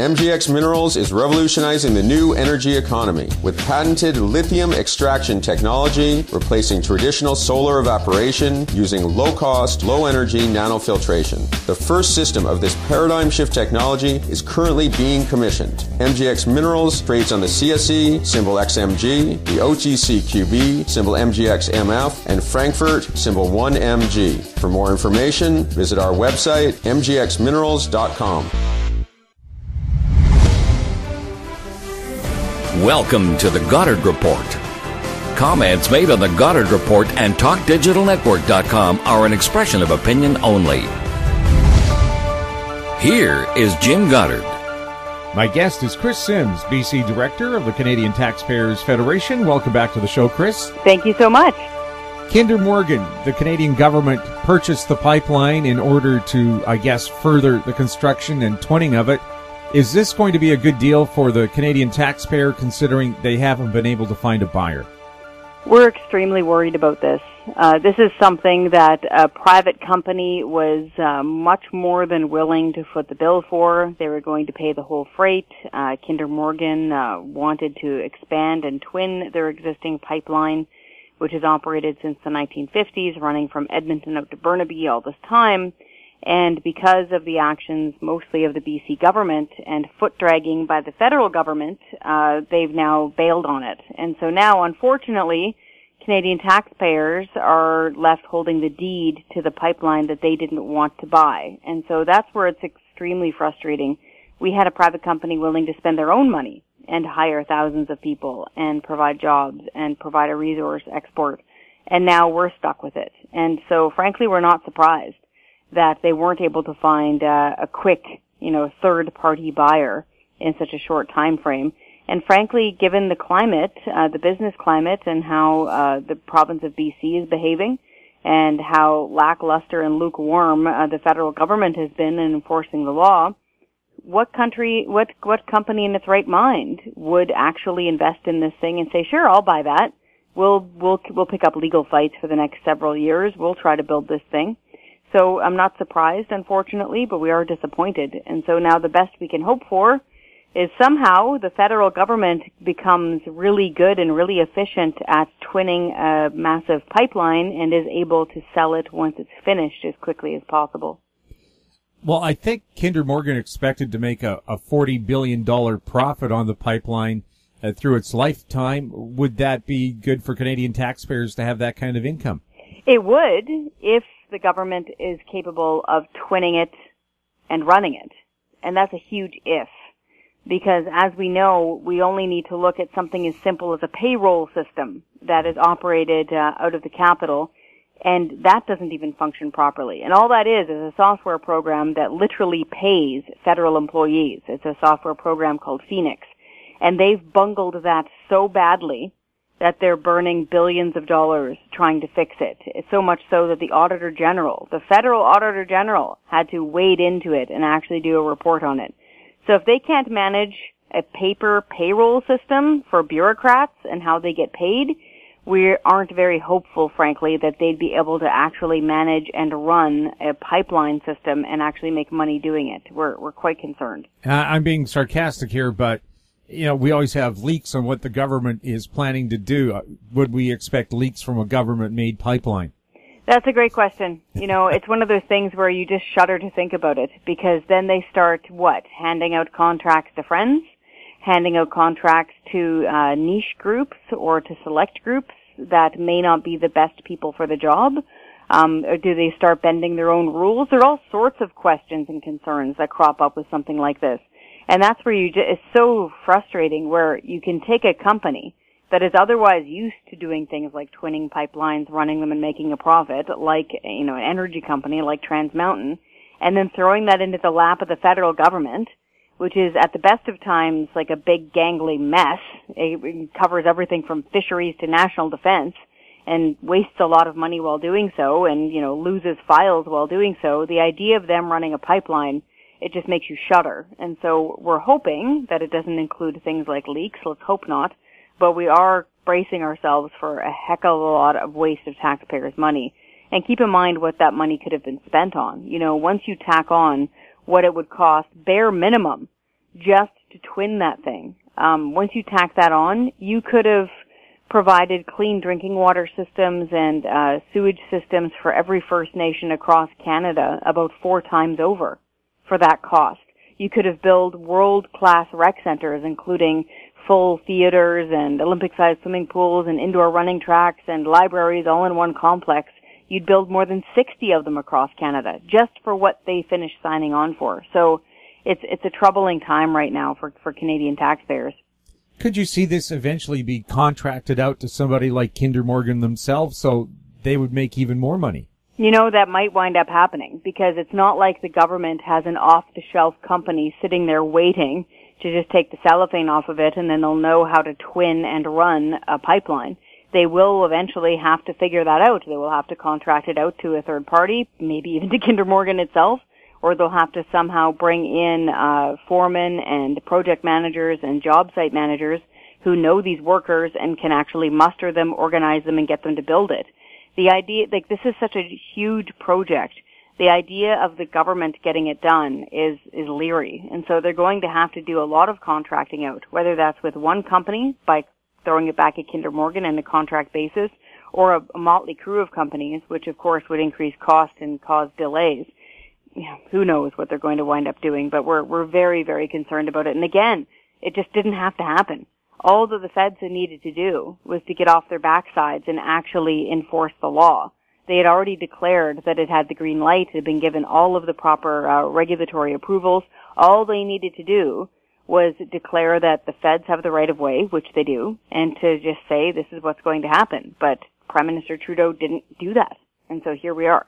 MGX Minerals is revolutionizing the new energy economy with patented lithium extraction technology, replacing traditional solar evaporation using low cost, low energy nanofiltration. The first system of this paradigm shift technology is currently being commissioned. MGX Minerals trades on the CSE, symbol XMG, the OTCQB, symbol MGXMF, and Frankfurt, symbol 1MG. For more information, visit our website, mgxminerals.com. Welcome to the Goddard Report. Comments made on the Goddard Report and TalkDigitalNetwork.com are an expression of opinion only. Here is Jim Goddard. My guest is Kris Sims, BC Director of the Canadian Taxpayers Federation. Welcome back to the show, Kris. Thank you so much. Kinder Morgan, the Canadian government purchased the pipeline in order to, I guess, further the construction and twinning of it. Is this going to be a good deal for the Canadian taxpayer considering they haven't been able to find a buyer? We're extremely worried about this. Uh, this is something that a private company was uh, much more than willing to foot the bill for. They were going to pay the whole freight. Uh, Kinder Morgan uh, wanted to expand and twin their existing pipeline, which has operated since the 1950s, running from Edmonton out to Burnaby all this time. And because of the actions mostly of the BC government and foot dragging by the federal government, uh, they've now bailed on it. And so now, unfortunately, Canadian taxpayers are left holding the deed to the pipeline that they didn't want to buy. And so that's where it's extremely frustrating. We had a private company willing to spend their own money and hire thousands of people and provide jobs and provide a resource export. And now we're stuck with it. And so frankly, we're not surprised that they weren't able to find uh, a quick, you know, third party buyer in such a short time frame. And frankly, given the climate, uh, the business climate and how uh, the province of BC is behaving and how lackluster and lukewarm uh, the federal government has been in enforcing the law, what country, what, what company in its right mind would actually invest in this thing and say, sure, I'll buy that. We'll, we'll, we'll pick up legal fights for the next several years. We'll try to build this thing. So I'm not surprised, unfortunately, but we are disappointed. And so now the best we can hope for is somehow the federal government becomes really good and really efficient at twinning a massive pipeline and is able to sell it once it's finished as quickly as possible. Well, I think Kinder Morgan expected to make a, a $40 billion profit on the pipeline uh, through its lifetime. Would that be good for Canadian taxpayers to have that kind of income? It would if the government is capable of twinning it and running it. And that's a huge if. Because as we know, we only need to look at something as simple as a payroll system that is operated uh, out of the capital and that doesn't even function properly. And all that is is a software program that literally pays federal employees. It's a software program called Phoenix. And they've bungled that so badly that they're burning billions of dollars trying to fix it. So much so that the Auditor General, the federal Auditor General, had to wade into it and actually do a report on it. So if they can't manage a paper payroll system for bureaucrats and how they get paid, we aren't very hopeful, frankly, that they'd be able to actually manage and run a pipeline system and actually make money doing it. We're, we're quite concerned. Uh, I'm being sarcastic here, but you know, we always have leaks on what the government is planning to do. Uh, would we expect leaks from a government made pipeline? That's a great question. You know, it's one of those things where you just shudder to think about it because then they start what? Handing out contracts to friends, handing out contracts to uh, niche groups or to select groups that may not be the best people for the job. Um, or do they start bending their own rules? There are all sorts of questions and concerns that crop up with something like this. And that's where you, just, it's so frustrating where you can take a company that is otherwise used to doing things like twinning pipelines, running them and making a profit, like, you know, an energy company like Trans Mountain, and then throwing that into the lap of the federal government, which is at the best of times like a big gangly mess. It covers everything from fisheries to national defense and wastes a lot of money while doing so and, you know, loses files while doing so. The idea of them running a pipeline it just makes you shudder. And so we're hoping that it doesn't include things like leaks. Let's hope not. But we are bracing ourselves for a heck of a lot of waste of taxpayers' money. And keep in mind what that money could have been spent on. You know, once you tack on what it would cost bare minimum just to twin that thing. Um, once you tack that on, you could have provided clean drinking water systems and uh, sewage systems for every First Nation across Canada about four times over for that cost. You could have built world-class rec centers, including full theaters and Olympic-sized swimming pools and indoor running tracks and libraries all in one complex. You'd build more than 60 of them across Canada just for what they finished signing on for. So it's it's a troubling time right now for for Canadian taxpayers. Could you see this eventually be contracted out to somebody like Kinder Morgan themselves so they would make even more money? You know, that might wind up happening because it's not like the government has an off the shelf company sitting there waiting to just take the cellophane off of it and then they'll know how to twin and run a pipeline. They will eventually have to figure that out. They will have to contract it out to a third party, maybe even to Kinder Morgan itself, or they'll have to somehow bring in uh, foremen and project managers and job site managers who know these workers and can actually muster them, organize them, and get them to build it. The idea, like this is such a huge project. The idea of the government getting it done is is leery, and so they're going to have to do a lot of contracting out, whether that's with one company by throwing it back at Kinder Morgan on a contract basis, or a, a motley crew of companies, which of course would increase cost and cause delays yeah, who knows what they're going to wind up doing, but we're, we're very, very concerned about it. And again, it just didn't have to happen. All that the feds had needed to do was to get off their backsides and actually enforce the law. They had already declared that it had the green light, it had been given all of the proper uh, regulatory approvals. All they needed to do was declare that the feds have the right of way, which they do, and to just say this is what's going to happen. But Prime Minister Trudeau didn't do that. And so here we are.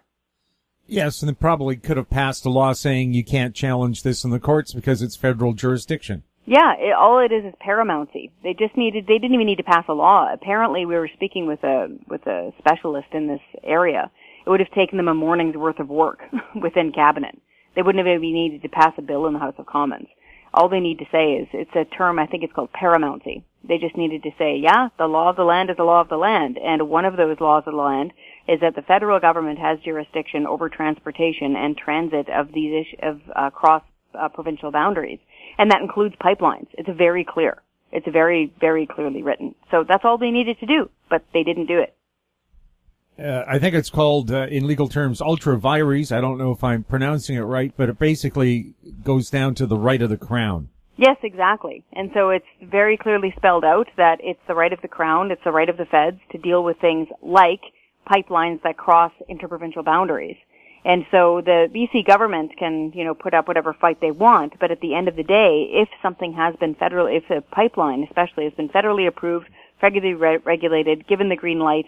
Yes, and they probably could have passed a law saying you can't challenge this in the courts because it's federal jurisdiction. Yeah, it, all it is is paramountcy. They just needed, they didn't even need to pass a law. Apparently we were speaking with a, with a specialist in this area. It would have taken them a morning's worth of work within cabinet. They wouldn't have even needed to pass a bill in the House of Commons. All they need to say is, it's a term, I think it's called paramountcy. They just needed to say, yeah, the law of the land is the law of the land, and one of those laws of the land is that the federal government has jurisdiction over transportation and transit of these ish- of uh, cross uh, provincial boundaries, and that includes pipelines. It's very clear. It's very very clearly written. So that's all they needed to do, but they didn't do it. Uh, I think it's called, uh, in legal terms, ultra vires. I don't know if I'm pronouncing it right, but it basically goes down to the right of the crown. Yes, exactly. And so it's very clearly spelled out that it's the right of the crown, it's the right of the feds to deal with things like pipelines that cross interprovincial boundaries. And so the BC government can, you know, put up whatever fight they want, but at the end of the day, if something has been federal, if a pipeline especially has been federally approved, federally re- regulated, given the green light,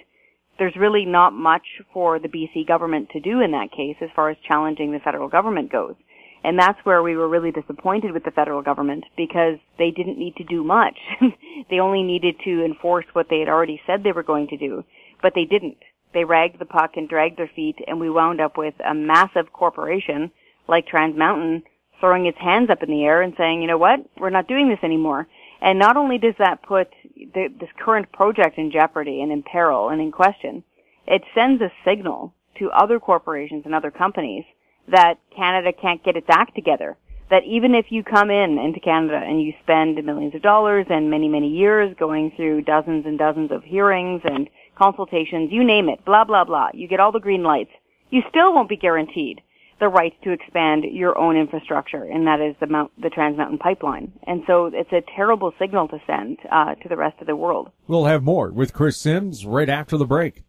there's really not much for the BC government to do in that case as far as challenging the federal government goes. And that's where we were really disappointed with the federal government because they didn't need to do much. they only needed to enforce what they had already said they were going to do, but they didn't they ragged the puck and dragged their feet, and we wound up with a massive corporation like Trans Mountain throwing its hands up in the air and saying, you know what, we're not doing this anymore. And not only does that put the, this current project in jeopardy and in peril and in question, it sends a signal to other corporations and other companies that Canada can't get its act together. That even if you come in into Canada and you spend millions of dollars and many, many years going through dozens and dozens of hearings and consultations, you name it, blah, blah, blah. You get all the green lights. You still won't be guaranteed the right to expand your own infrastructure, and that is the Mount, the Trans Mountain Pipeline. And so it's a terrible signal to send uh, to the rest of the world. We'll have more with Kris Sims right after the break.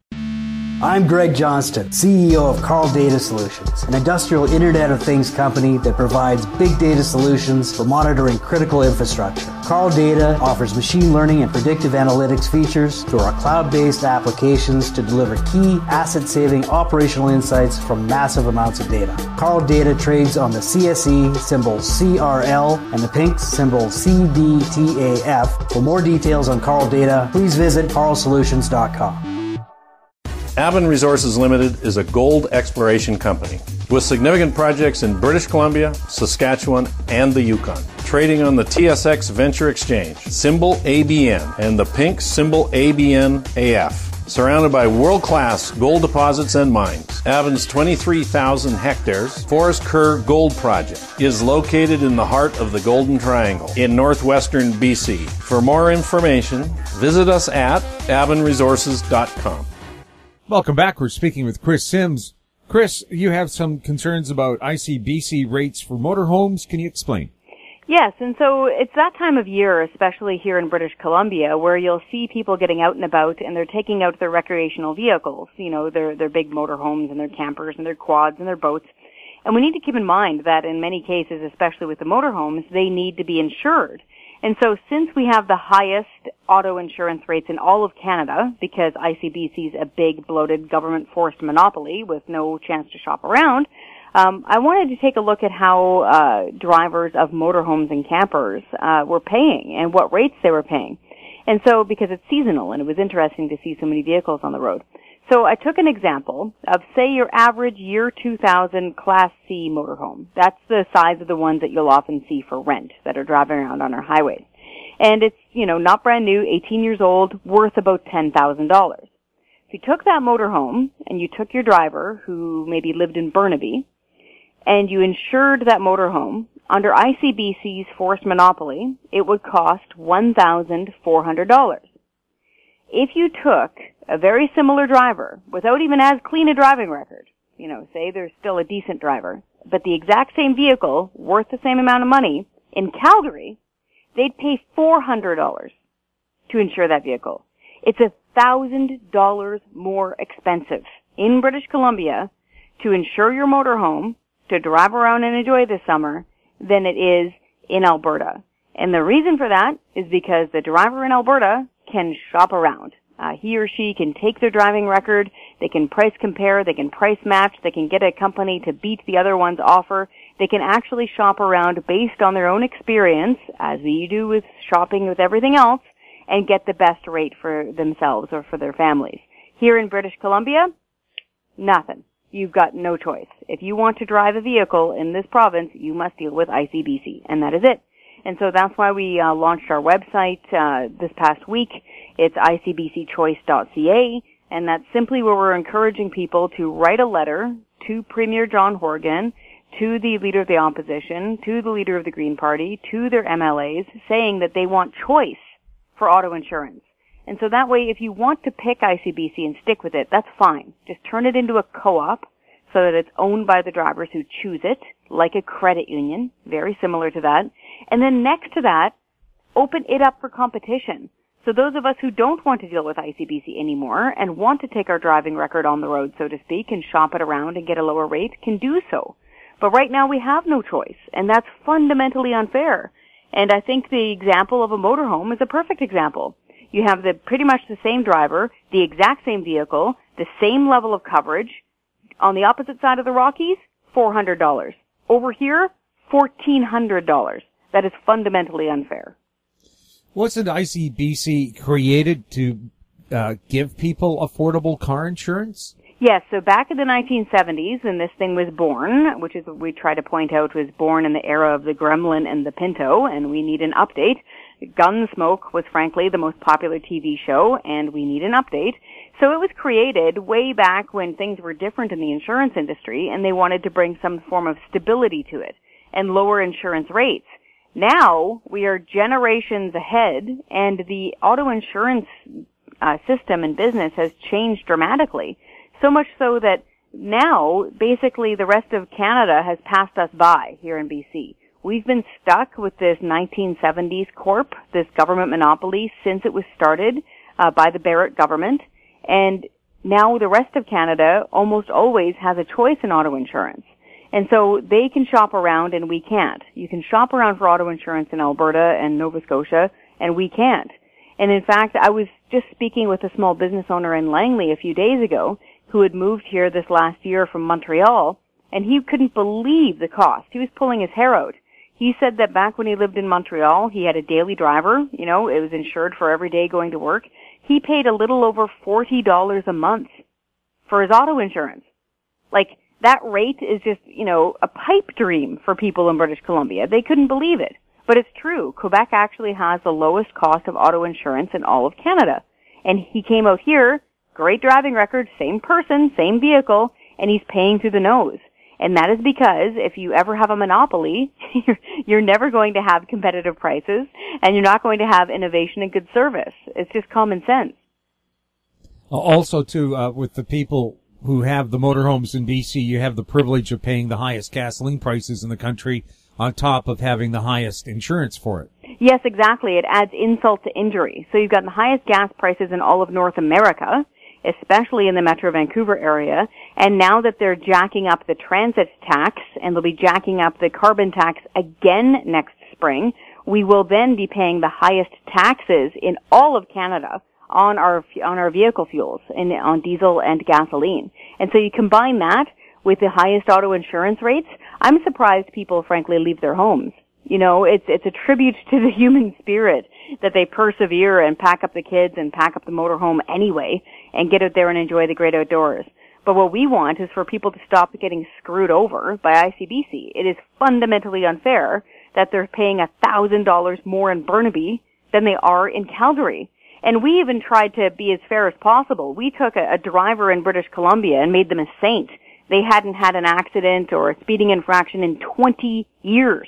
I'm Greg Johnston, CEO of Carl Data Solutions, an industrial Internet of Things company that provides big data solutions for monitoring critical infrastructure. Carl Data offers machine learning and predictive analytics features through our cloud-based applications to deliver key asset-saving operational insights from massive amounts of data. Carl Data trades on the CSE symbol CRL and the pink symbol CDTAF. For more details on Carl Data, please visit carlsolutions.com. Aben Resources Limited is a gold exploration company with significant projects in British Columbia, Saskatchewan, and the Yukon. Trading on the TSX Venture Exchange, symbol ABN, and the pink symbol ABN AF. surrounded by world-class gold deposits and mines. Aben's 23,000 hectares Forest Kerr Gold Project is located in the heart of the Golden Triangle in northwestern BC. For more information, visit us at abenresources.com. Welcome back. We're speaking with Kris Sims. Kris, you have some concerns about ICBC rates for motorhomes. Can you explain? Yes, and so it's that time of year, especially here in British Columbia, where you'll see people getting out and about and they're taking out their recreational vehicles, you know, their, their big motorhomes and their campers and their quads and their boats. And we need to keep in mind that in many cases, especially with the motorhomes, they need to be insured. And so since we have the highest auto insurance rates in all of Canada, because ICBC is a big bloated government forced monopoly with no chance to shop around, um, I wanted to take a look at how uh, drivers of motorhomes and campers uh, were paying and what rates they were paying. And so, because it's seasonal, and it was interesting to see so many vehicles on the road. So I took an example of, say, your average year 2000 Class C motorhome. That's the size of the ones that you'll often see for rent that are driving around on our highways. And it's, you know, not brand new, 18 years old, worth about $10,000. If you took that motorhome and you took your driver who maybe lived in Burnaby and you insured that motorhome under ICBC's forced monopoly, it would cost $1,400. If you took a very similar driver without even as clean a driving record, you know, say they're still a decent driver, but the exact same vehicle worth the same amount of money in Calgary, they'd pay $400 to insure that vehicle. It's a thousand dollars more expensive in British Columbia to insure your motorhome to drive around and enjoy this summer than it is in Alberta. And the reason for that is because the driver in Alberta can shop around. Uh, he or she can take their driving record, they can price compare, they can price match, they can get a company to beat the other one's offer. They can actually shop around based on their own experience, as we do with shopping with everything else, and get the best rate for themselves or for their families. Here in British Columbia, nothing you've got no choice. If you want to drive a vehicle in this province, you must deal with ICBC, and that is it. And so that's why we uh, launched our website uh, this past week. It's icbcchoice.ca, and that's simply where we're encouraging people to write a letter to Premier John Horgan, to the leader of the opposition, to the leader of the Green Party, to their MLAs, saying that they want choice for auto insurance. And so that way, if you want to pick ICBC and stick with it, that's fine. Just turn it into a co-op so that it's owned by the drivers who choose it, like a credit union, very similar to that. And then next to that, open it up for competition. So those of us who don't want to deal with ICBC anymore and want to take our driving record on the road, so to speak, and shop it around and get a lower rate can do so. But right now we have no choice, and that's fundamentally unfair. And I think the example of a motorhome is a perfect example. You have the pretty much the same driver, the exact same vehicle, the same level of coverage. On the opposite side of the Rockies, $400. Over here, $1,400. That is fundamentally unfair. Wasn't ICBC created to uh, give people affordable car insurance? Yes, so back in the 1970s, when this thing was born, which is what we try to point out was born in the era of the Gremlin and the Pinto, and we need an update. Gunsmoke was frankly the most popular TV show, and we need an update. So it was created way back when things were different in the insurance industry, and they wanted to bring some form of stability to it and lower insurance rates. Now we are generations ahead, and the auto insurance uh, system and business has changed dramatically. So much so that now basically the rest of Canada has passed us by here in BC. We've been stuck with this 1970s corp, this government monopoly, since it was started uh, by the Barrett government, and now the rest of Canada almost always has a choice in auto insurance. And so they can shop around and we can't. You can shop around for auto insurance in Alberta and Nova Scotia and we can't. And in fact, I was just speaking with a small business owner in Langley a few days ago who had moved here this last year from Montreal and he couldn't believe the cost. He was pulling his hair out. He said that back when he lived in Montreal, he had a daily driver, you know, it was insured for every day going to work. He paid a little over $40 a month for his auto insurance. Like, that rate is just, you know, a pipe dream for people in British Columbia. They couldn't believe it. But it's true. Quebec actually has the lowest cost of auto insurance in all of Canada. And he came out here great driving record, same person, same vehicle, and he's paying through the nose. And that is because if you ever have a monopoly, you're, you're never going to have competitive prices and you're not going to have innovation and good service. It's just common sense. Also, too, uh, with the people who have the motorhomes in BC, you have the privilege of paying the highest gasoline prices in the country on top of having the highest insurance for it. Yes, exactly. It adds insult to injury. So you've got the highest gas prices in all of North America, especially in the Metro Vancouver area. And now that they're jacking up the transit tax and they'll be jacking up the carbon tax again next spring, we will then be paying the highest taxes in all of Canada on our on our vehicle fuels and on diesel and gasoline. And so you combine that with the highest auto insurance rates, I'm surprised people frankly leave their homes. You know, it's it's a tribute to the human spirit that they persevere and pack up the kids and pack up the motorhome anyway and get out there and enjoy the great outdoors. But what we want is for people to stop getting screwed over by ICBC. It is fundamentally unfair that they're paying a thousand dollars more in Burnaby than they are in Calgary. And we even tried to be as fair as possible. We took a, a driver in British Columbia and made them a saint. They hadn't had an accident or a speeding infraction in 20 years.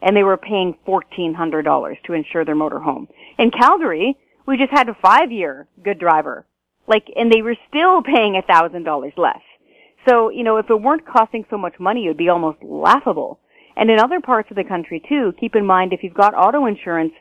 And they were paying $1,400 to insure their motorhome. In Calgary, we just had a five year good driver. Like, and they were still paying a $1,000 less. So, you know, if it weren't costing so much money, it would be almost laughable. And in other parts of the country too, keep in mind if you've got auto insurance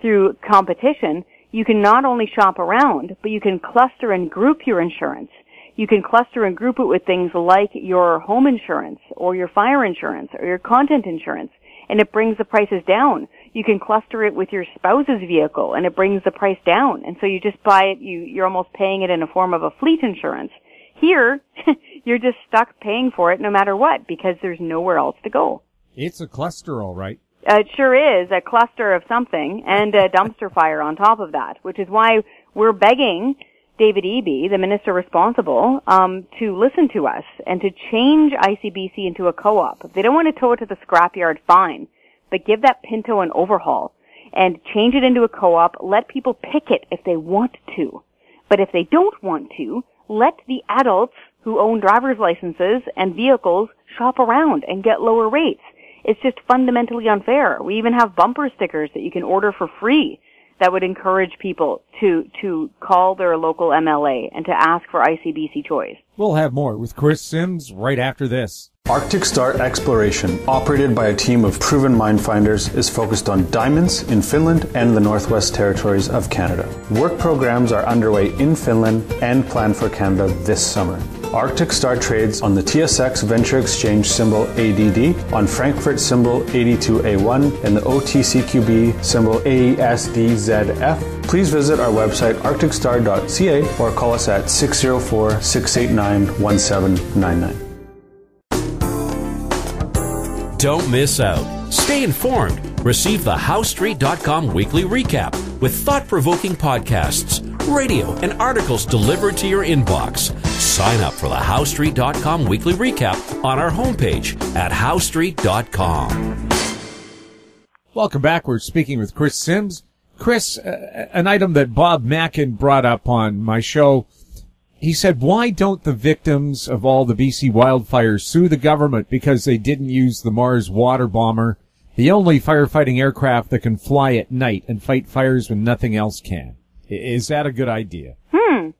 through competition, you can not only shop around, but you can cluster and group your insurance. You can cluster and group it with things like your home insurance or your fire insurance or your content insurance and it brings the prices down. You can cluster it with your spouse's vehicle and it brings the price down. And so you just buy it, you, you're almost paying it in a form of a fleet insurance. Here, you're just stuck paying for it no matter what because there's nowhere else to go. It's a cluster, all right. Uh, it sure is a cluster of something and a dumpster fire on top of that, which is why we're begging David Eby, the minister responsible, um, to listen to us and to change ICBC into a co-op. If they don't want to tow it to the scrapyard, fine, but give that Pinto an overhaul and change it into a co-op. Let people pick it if they want to, but if they don't want to, let the adults who own driver's licenses and vehicles shop around and get lower rates. It's just fundamentally unfair. We even have bumper stickers that you can order for free that would encourage people to, to call their local MLA and to ask for ICBC choice. We'll have more with Kris Sims right after this. Arctic Star Exploration, operated by a team of proven mine finders, is focused on diamonds in Finland and the Northwest Territories of Canada. Work programs are underway in Finland and planned for Canada this summer. Arctic Star trades on the TSX Venture Exchange symbol ADD, on Frankfurt symbol 82A1, and the OTCQB symbol ASDZF. Please visit our website arcticstar.ca or call us at 604 689 1799. Don't miss out. Stay informed. Receive the HoweStreet.com weekly recap with thought provoking podcasts, radio, and articles delivered to your inbox. Sign up for the HoweStreet.com weekly recap on our homepage at HoweStreet.com. Welcome back. We're speaking with Kris Sims. Kris, uh, an item that Bob Mackin brought up on my show he said, why don't the victims of all the BC wildfires sue the government because they didn't use the Mars water bomber, the only firefighting aircraft that can fly at night and fight fires when nothing else can? Is that a good idea? Hmm.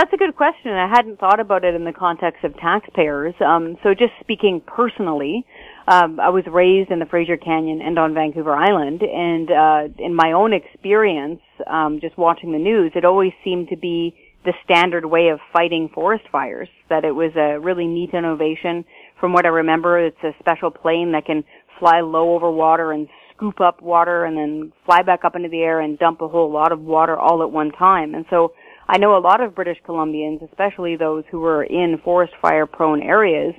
That's a good question. I hadn't thought about it in the context of taxpayers. Um, so just speaking personally, um, I was raised in the Fraser Canyon and on Vancouver Island, and uh, in my own experience, um, just watching the news, it always seemed to be the standard way of fighting forest fires. That it was a really neat innovation. From what I remember, it's a special plane that can fly low over water and scoop up water and then fly back up into the air and dump a whole lot of water all at one time. And so I know a lot of British Columbians, especially those who were in forest fire prone areas,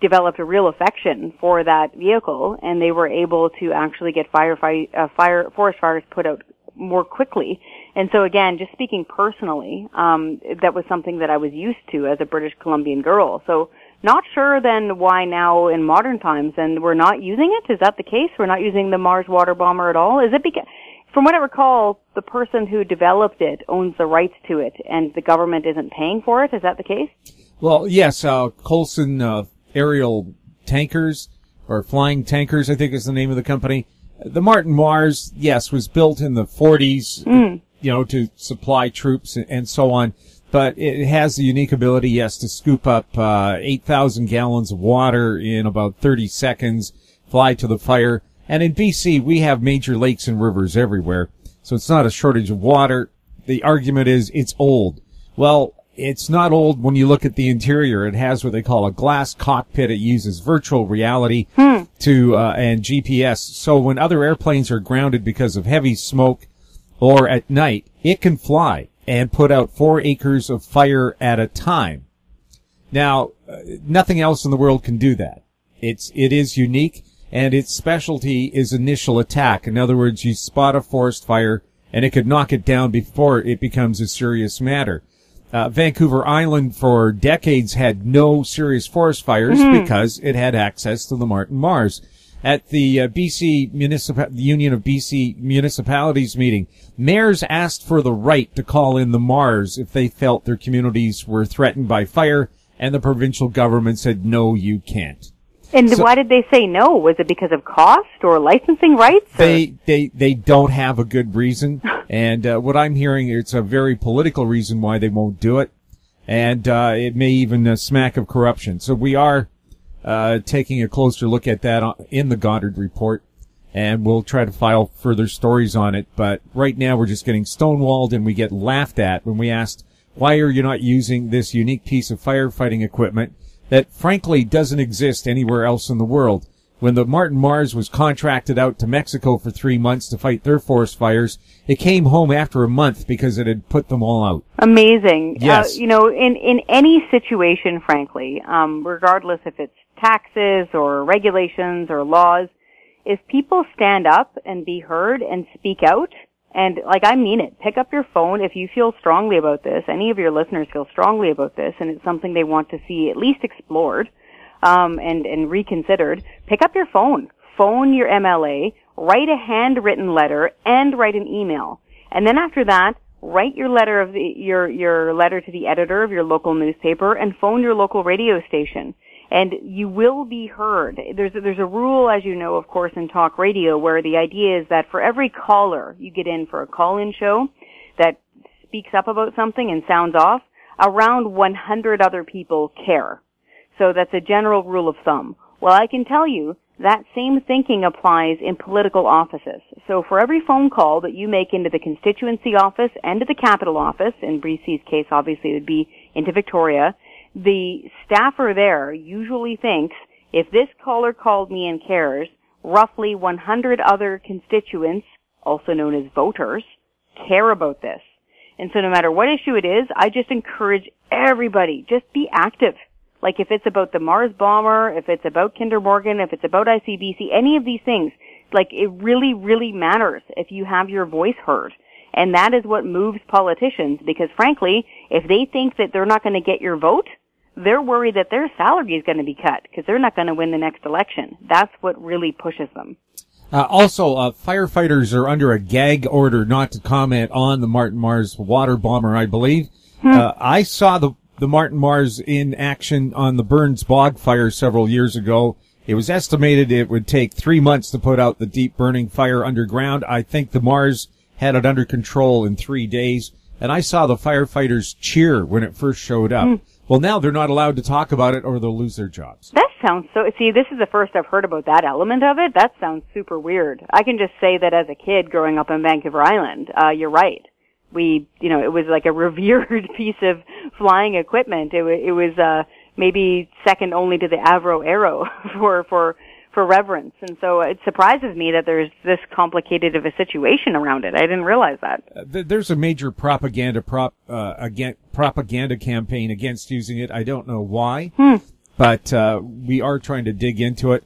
developed a real affection for that vehicle and they were able to actually get fire, fire, uh, fire, forest fires put out more quickly. And so again, just speaking personally, um, that was something that I was used to as a British Columbian girl. So not sure then why now in modern times and we're not using it. Is that the case? We're not using the Mars water bomber at all? Is it because from what I recall, the person who developed it owns the rights to it, and the government isn't paying for it. Is that the case? Well, yes, uh, Coulson uh, Aerial Tankers or Flying Tankers, I think is the name of the company. The Martin Mars, yes, was built in the 40s, mm. you know, to supply troops and so on. But it has the unique ability, yes, to scoop up uh, 8,000 gallons of water in about 30 seconds, fly to the fire. And in BC, we have major lakes and rivers everywhere, so it's not a shortage of water. The argument is it's old. Well, it's not old when you look at the interior. It has what they call a glass cockpit. It uses virtual reality hmm. to uh, and GPS. So when other airplanes are grounded because of heavy smoke or at night, it can fly and put out four acres of fire at a time. Now, uh, nothing else in the world can do that. It's it is unique, and its specialty is initial attack. In other words, you spot a forest fire, and it could knock it down before it becomes a serious matter. Uh, Vancouver Island for decades had no serious forest fires mm-hmm. because it had access to the Martin Mars. At the uh, BC Municipal the Union of BC Municipalities meeting, mayors asked for the right to call in the Mars if they felt their communities were threatened by fire, and the provincial government said, "No, you can't." And so, why did they say no? Was it because of cost or licensing rights? Or? They they they don't have a good reason, and uh, what I'm hearing it's a very political reason why they won't do it, and uh, it may even uh, smack of corruption. So we are uh, taking a closer look at that in the Goddard report, and we'll try to file further stories on it. But right now we're just getting stonewalled, and we get laughed at when we asked why are you not using this unique piece of firefighting equipment that frankly doesn't exist anywhere else in the world. When the Martin Mars was contracted out to Mexico for three months to fight their forest fires, it came home after a month because it had put them all out. Amazing. Uh, yes. Uh, you know, in, in any situation, frankly, um, regardless if it's taxes or regulations or laws, if people stand up and be heard and speak out, and like I mean it. Pick up your phone if you feel strongly about this. Any of your listeners feel strongly about this, and it's something they want to see at least explored um, and and reconsidered. Pick up your phone. Phone your MLA. Write a handwritten letter and write an email. And then after that, write your letter of the, your your letter to the editor of your local newspaper and phone your local radio station and you will be heard. There's a, there's a rule, as you know, of course, in talk radio, where the idea is that for every caller you get in for a call-in show that speaks up about something and sounds off, around 100 other people care. So that's a general rule of thumb. Well, I can tell you that same thinking applies in political offices. So for every phone call that you make into the constituency office and to the capital office, in BC's case obviously it would be into Victoria, the staffer there usually thinks if this caller called me and cares, roughly 100 other constituents, also known as voters, care about this. And so no matter what issue it is, I just encourage everybody, just be active. Like if it's about the Mars bomber, if it's about Kinder Morgan, if it's about ICBC, any of these things, like it really, really matters if you have your voice heard. And that is what moves politicians because frankly, if they think that they're not going to get your vote, they're worried that their salary is going to be cut because they're not going to win the next election. That's what really pushes them. Uh, also, uh, firefighters are under a gag order not to comment on the Martin Mars water bomber, I believe. Hmm. Uh, I saw the, the Martin Mars in action on the Burns Bog fire several years ago. It was estimated it would take three months to put out the deep burning fire underground. I think the Mars had it under control in three days. And I saw the firefighters cheer when it first showed up. Hmm. Well, now they're not allowed to talk about it or they'll lose their jobs. That sounds so, see, this is the first I've heard about that element of it. That sounds super weird. I can just say that as a kid growing up on Vancouver Island, uh, you're right. We, you know, it was like a revered piece of flying equipment. It, it was, uh, maybe second only to the Avro Arrow for, for for reverence. And so it surprises me that there's this complicated of a situation around it. I didn't realize that. Uh, there's a major propaganda prop uh, propaganda campaign against using it. I don't know why, hmm. but uh, we are trying to dig into it.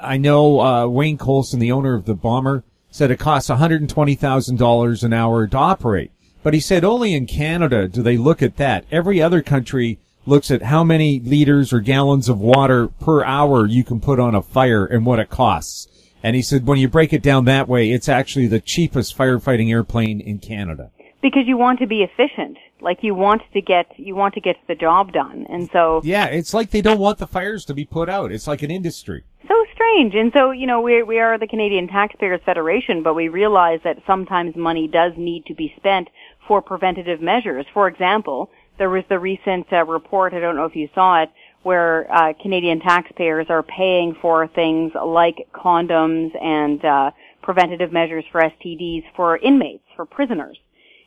I know uh, Wayne Coulson, the owner of the bomber, said it costs $120,000 an hour to operate. But he said only in Canada do they look at that. Every other country looks at how many liters or gallons of water per hour you can put on a fire and what it costs. And he said, when you break it down that way, it's actually the cheapest firefighting airplane in Canada. Because you want to be efficient. Like you want to get, you want to get the job done. And so. Yeah, it's like they don't want the fires to be put out. It's like an industry. So strange. And so, you know, we we are the Canadian Taxpayers Federation, but we realize that sometimes money does need to be spent for preventative measures. For example, there was the recent uh, report, I don't know if you saw it, where uh, Canadian taxpayers are paying for things like condoms and uh, preventative measures for STDs for inmates, for prisoners.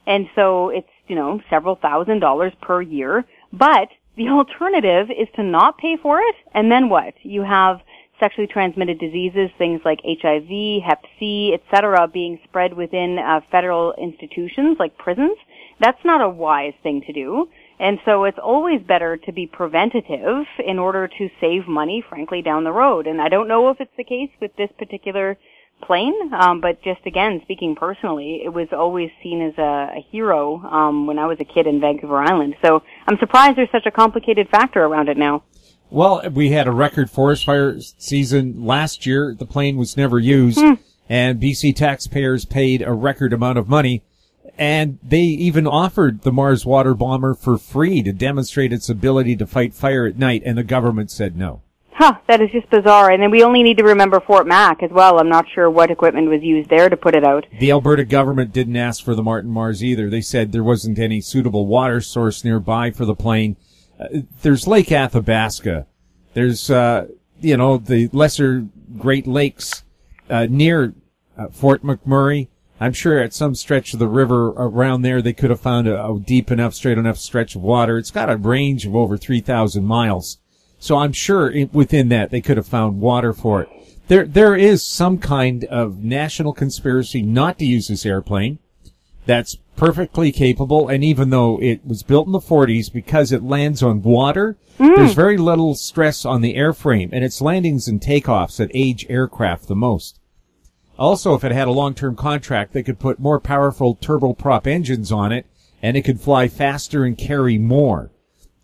And so it's, you know, several thousand dollars per year. But the alternative is to not pay for it, and then what? You have sexually transmitted diseases, things like HIV, Hep C, etc., being spread within uh, federal institutions like prisons. That's not a wise thing to do. And so it's always better to be preventative in order to save money, frankly, down the road. And I don't know if it's the case with this particular plane, um, but just again, speaking personally, it was always seen as a, a hero um, when I was a kid in Vancouver Island. So I'm surprised there's such a complicated factor around it now. Well, we had a record forest fire season last year. The plane was never used, hmm. and BC taxpayers paid a record amount of money and they even offered the Mars water bomber for free to demonstrate its ability to fight fire at night, and the government said no. Huh, that is just bizarre. And then we only need to remember Fort Mac as well. I'm not sure what equipment was used there to put it out. The Alberta government didn't ask for the Martin Mars either. They said there wasn't any suitable water source nearby for the plane. Uh, there's Lake Athabasca. There's, uh, you know, the lesser Great Lakes, uh, near uh, Fort McMurray. I'm sure at some stretch of the river around there, they could have found a, a deep enough, straight enough stretch of water. It's got a range of over 3,000 miles. So I'm sure it, within that, they could have found water for it. There, there is some kind of national conspiracy not to use this airplane. That's perfectly capable. And even though it was built in the 40s, because it lands on water, mm. there's very little stress on the airframe and its landings and takeoffs that age aircraft the most. Also, if it had a long-term contract, they could put more powerful turboprop engines on it, and it could fly faster and carry more.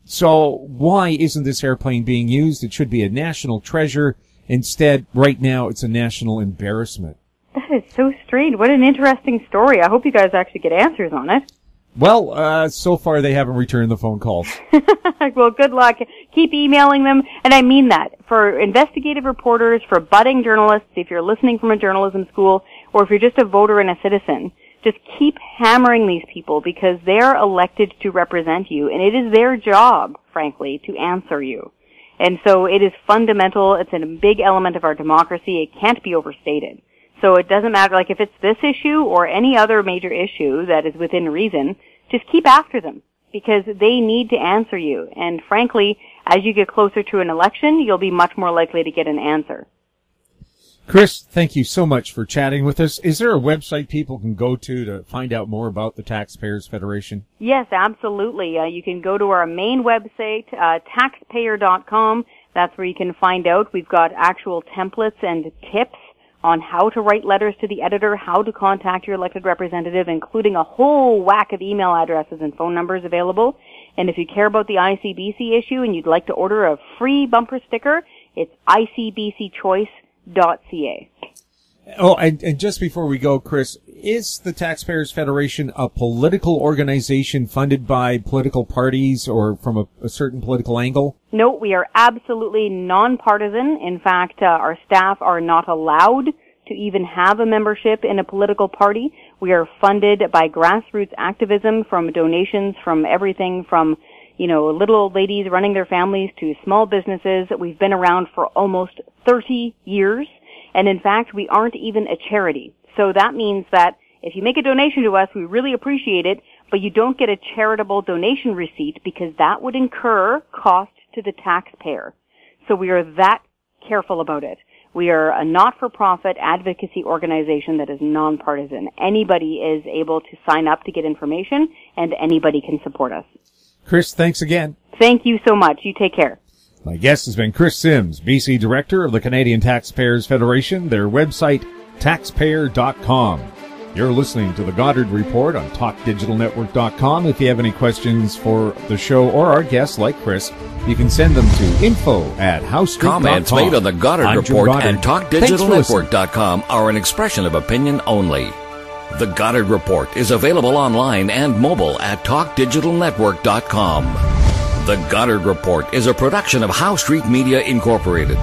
So why isn't this airplane being used? It should be a national treasure. Instead, right now, it's a national embarrassment. That is so strange. What an interesting story. I hope you guys actually get answers on it. Well, uh, so far they haven't returned the phone calls. well, good luck. Keep emailing them, and I mean that. For investigative reporters, for budding journalists, if you're listening from a journalism school, or if you're just a voter and a citizen, just keep hammering these people because they're elected to represent you, and it is their job, frankly, to answer you. And so it is fundamental, it's a big element of our democracy, it can't be overstated. So it doesn't matter, like if it's this issue or any other major issue that is within reason, just keep after them because they need to answer you. And frankly, as you get closer to an election, you'll be much more likely to get an answer. Kris, thank you so much for chatting with us. Is there a website people can go to to find out more about the Taxpayers Federation? Yes, absolutely. Uh, you can go to our main website, uh, taxpayer.com. That's where you can find out. We've got actual templates and tips on how to write letters to the editor, how to contact your elected representative, including a whole whack of email addresses and phone numbers available. And if you care about the ICBC issue and you'd like to order a free bumper sticker, it's icbcchoice.ca. Oh, and, and just before we go, Kris, is the Taxpayers Federation a political organization funded by political parties or from a, a certain political angle? No, we are absolutely nonpartisan. In fact, uh, our staff are not allowed to even have a membership in a political party. We are funded by grassroots activism from donations from everything from, you know, little old ladies running their families to small businesses. We've been around for almost 30 years. And in fact, we aren't even a charity. So that means that if you make a donation to us, we really appreciate it, but you don't get a charitable donation receipt because that would incur cost to the taxpayer. So we are that careful about it. We are a not-for-profit advocacy organization that is nonpartisan. Anybody is able to sign up to get information and anybody can support us. Kris, thanks again. Thank you so much. You take care. My guest has been Kris Sims, BC Director of the Canadian Taxpayers Federation, their website, taxpayer.com. You're listening to the Goddard Report on TalkDigitalNetwork.com. If you have any questions for the show or our guests like Kris, you can send them to info at HoweStreet.com. Comments made on the Goddard I'm Report Goddard. and Thanks for listening. TalkDigitalNetwork.com are an expression of opinion only. The Goddard Report is available online and mobile at TalkDigitalNetwork.com. The Goddard Report is a production of Howe Street Media Incorporated.